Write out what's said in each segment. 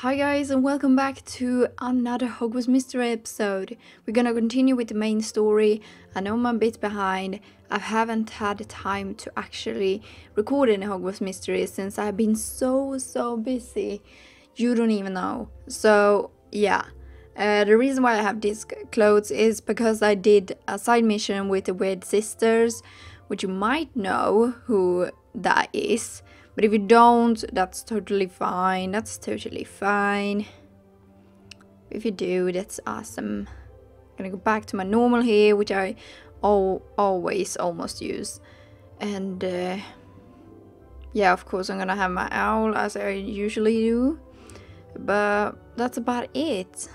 Hi guys and welcome back to another Hogwarts Mystery episode. We're gonna continue with the main story. I know I'm a bit behind. I haven't had time to actually record any Hogwarts Mystery since I've been so so busy. You don't even know. So yeah. Uh, the reason why I have these clothes is because I did a side mission with the Weird Sisters, which you might know who that is. But if you don't, that's totally fine. That's totally fine. If you do, that's awesome. I'm gonna go back to my normal hair, which I al always almost use. And uh, yeah, of course, I'm gonna have my owl as I usually do. But that's about it.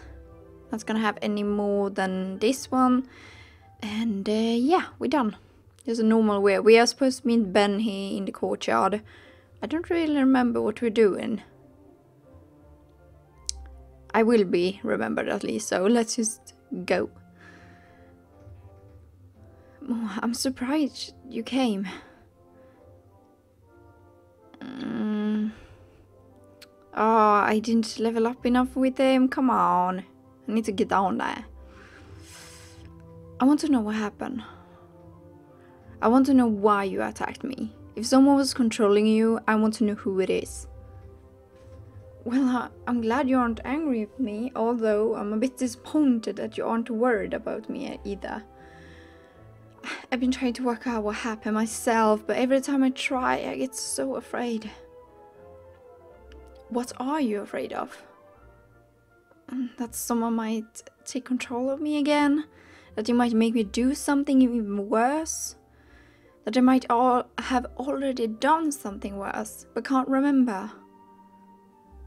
Not gonna have any more than this one. And uh, yeah, we're done. There's a normal wear. We are supposed to meet Ben here in the courtyard. I don't really remember what we're doing. I will be remembered at least, so let's just go. Oh, I'm surprised you came. Mm. Oh, I didn't level up enough with him. Come on. I need to get down there. I want to know what happened. I want to know why you attacked me. If someone was controlling you, I want to know who it is. Well, I'm glad you aren't angry with me, although I'm a bit disappointed that you aren't worried about me either. I've been trying to work out what happened myself, but every time I try, I get so afraid. What are you afraid of? Mm, that someone might take control of me again? That you might make me do something even worse? That I might all have already done something worse, but can't remember?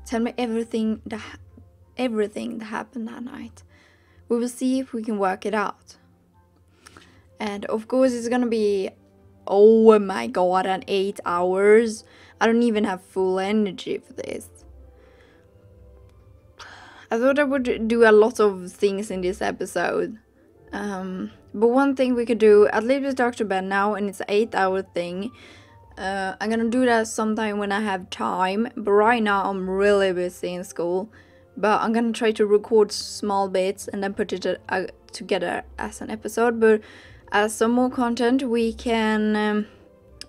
Tell me everything that everything that happened that night. We will see if we can work it out. And of course it's gonna be oh my god and 8 hours. I don't even have full energy for this. I thought I would do a lot of things in this episode. Um, but one thing we could do, at least with Dr. Ben now, and it's an 8 hour thing. Uh, I'm gonna do that sometime when I have time, but right now I'm really busy in school. But I'm gonna try to record small bits and then put it uh, together as an episode. But as some more content, we can. Um,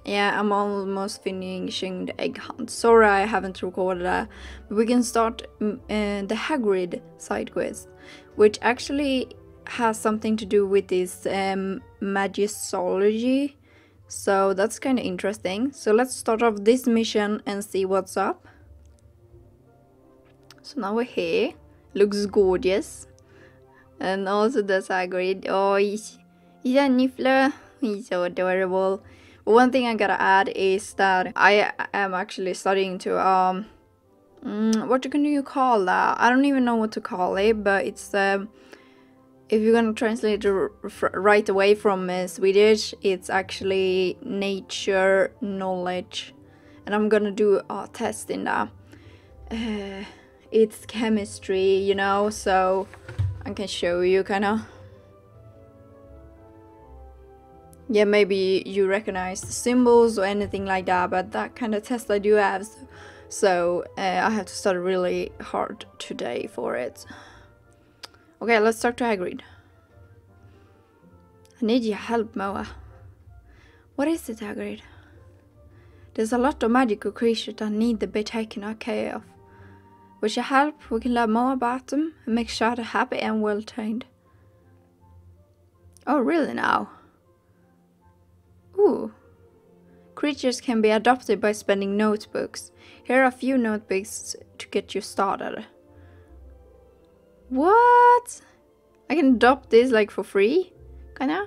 yeah, I'm almost finishing the egg hunt. Sorry I haven't recorded that. But we can start uh, the Hagrid side quest, which actually has something to do with this um, magizoology. So that's kind of interesting. So let's start off this mission and see what's up. So now we're here. Looks gorgeous. And also the Hagrid. Oh, he's, he's a Niffler. He's so adorable. But one thing I gotta add is that I am actually studying to, um, mm, what can you call that? I don't even know what to call it, but it's, um, if you're gonna translate right away from uh, Swedish, it's actually nature knowledge. And I'm gonna do a test in that. Uh, it's chemistry, you know, so I can show you kind of. Yeah, maybe you recognize the symbols or anything like that, but that kind of test I do have. So, so uh, I have to study really hard today for it. Okay, let's talk to Hagrid. I need your help, Moa. What is it, Hagrid? There's a lot of magical creatures that need to be taken care of. With your help, we can learn more about them and make sure they're happy and well trained. Oh, really now? Ooh. Creatures can be adopted by spending notebooks. Here are a few notebooks to get you started. What? I can adopt this like for free? Kinda?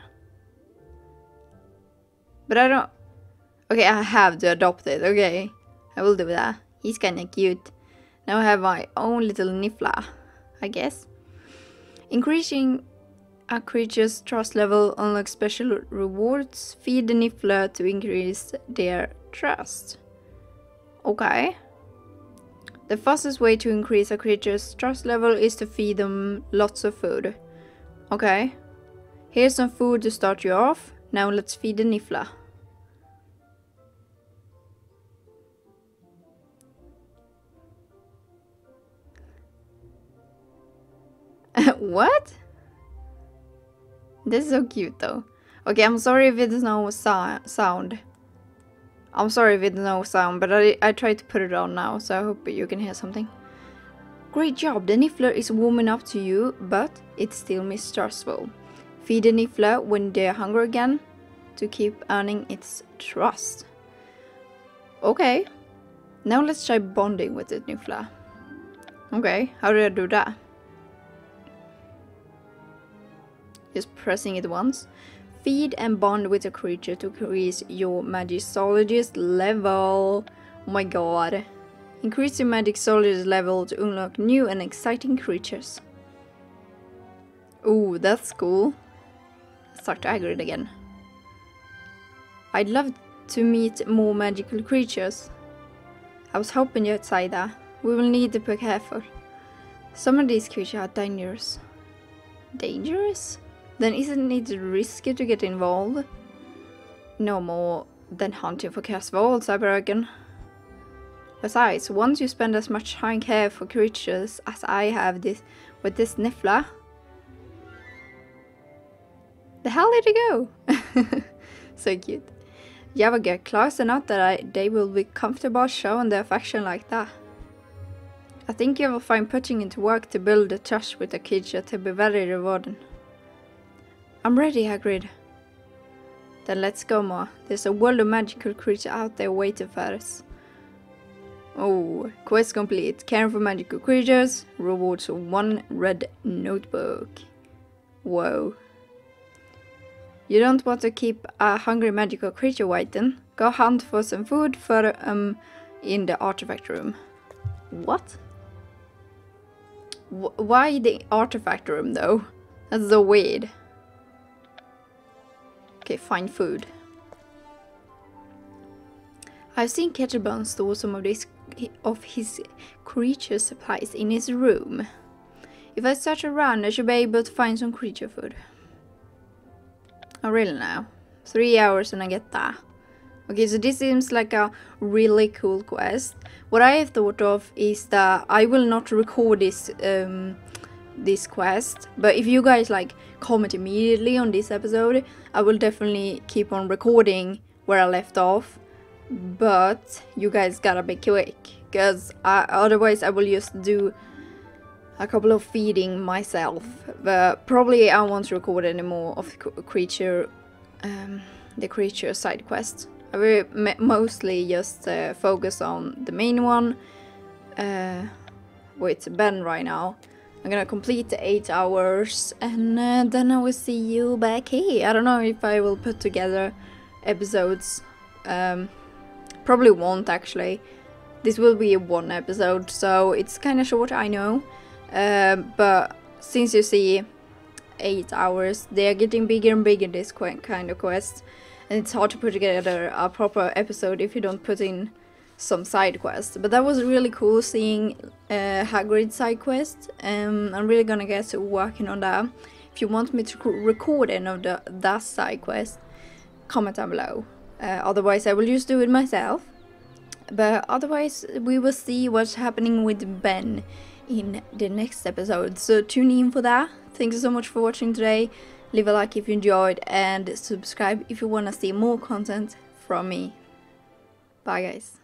But I don't... Okay, I have to adopt it, okay. I will do that. He's kinda cute. Now I have my own little Niffler, I guess. Increasing a creature's trust level unlocks special rewards. Feed the Niffler to increase their trust. Okay. The fastest way to increase a creature's stress level is to feed them lots of food. Okay. Here's some food to start you off. Now let's feed the Niffler. what? This is so cute though. Okay, I'm sorry if it is no so sound. I'm sorry with no sound, but I, I tried to put it on now, so I hope you can hear something. Great job, the Niffler is warming up to you, but it's still mistrustful. Feed the Niffler when they're hungry again to keep earning its trust. Okay, now let's try bonding with the Niffler. Okay, how do I do that? Just pressing it once. Feed and bond with a creature to increase your Magizoologist level. Oh my god. Increase your Magizoologist level to unlock new and exciting creatures. Ooh, that's cool. Start to aggregate again. I'd love to meet more magical creatures. I was hoping you'd say that. We will need to be careful. Some of these creatures are dangerous. Dangerous? Then isn't it risky to get involved? No more than hunting for cursed vaults, I reckon. Besides, once you spend as much time care for creatures as I have this with this Niffler, the hell did it go? so cute. You ever get close enough that I, they will be comfortable showing their affection like that? I think you will find putting into work to build a trust with a creature to be very rewarding. I'm ready, Hagrid. Then let's go, Ma. There's a world of magical creatures out there waiting for us. Oh, quest complete. Caring for magical creatures. Rewards one red notebook. Whoa. You don't want to keep a hungry magical creature waiting. Go hunt for some food for um in the artifact room. What? W why the artifact room though? That's so weird. Okay, find food. I've seen Kettleburn store some of this of his creature supplies in his room. If I search around, I should be able to find some creature food. Oh, really now? Three hours and I get that. Okay, so this seems like a really cool quest. What I have thought of is that I will not record this um, this quest. But if you guys like comment immediately on this episode, I will definitely keep on recording where I left off. But you guys gotta be quick, because otherwise I will just do a couple of feeding myself. But probably I won't record any more of the creature, um, the creature side quest. I will mostly just uh, focus on the main one uh, with Ben right now. I'm gonna complete the 8 hours and uh, then I will see you back here. I don't know if I will put together episodes. Um, probably won't actually. This will be one episode, so it's kind of short, I know. Uh, but since you see 8 hours, they're getting bigger and bigger, this kind of quest. And it's hard to put together a proper episode if you don't put in some side quests. But that was really cool seeing uh, Hagrid side quest. Um, I'm really gonna get to working on that. If you want me to record any of the that side quest, comment down below. Uh, otherwise, I will just do it myself. But otherwise, we will see what's happening with Ben in the next episode. So tune in for that. Thank you so much for watching today. Leave a like if you enjoyed and subscribe if you want to see more content from me. Bye guys.